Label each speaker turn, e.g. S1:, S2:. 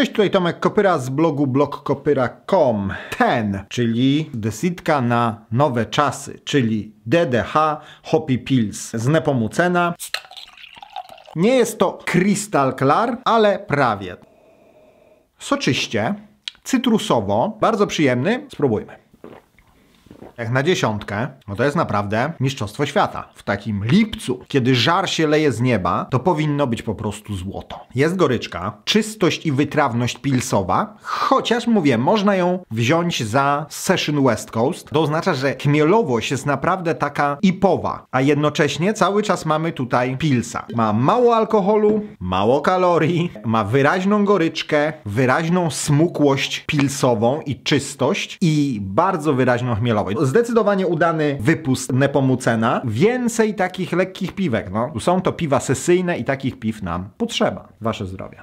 S1: Cześć, tutaj Tomek Kopyra z blogu blogkopyra.com. Ten, czyli desytka na nowe czasy, czyli DDH Hoppy Pills z Nepomucena. Nie jest to Crystal Klar, ale prawie. Soczyście, cytrusowo, bardzo przyjemny. Spróbujmy. Jak na dziesiątkę, no to jest naprawdę mistrzostwo świata. W takim lipcu, kiedy żar się leje z nieba, to powinno być po prostu złoto. Jest goryczka, czystość i wytrawność pilsowa, chociaż mówię, można ją wziąć za Session West Coast. To oznacza, że chmielowość jest naprawdę taka ipowa, a jednocześnie cały czas mamy tutaj pilsa. Ma mało alkoholu, mało kalorii, ma wyraźną goryczkę, wyraźną smukłość pilsową i czystość i bardzo wyraźną chmielowość zdecydowanie udany wypust Nepomucena. Więcej takich lekkich piwek. No, są to piwa sesyjne i takich piw nam potrzeba. Wasze zdrowie.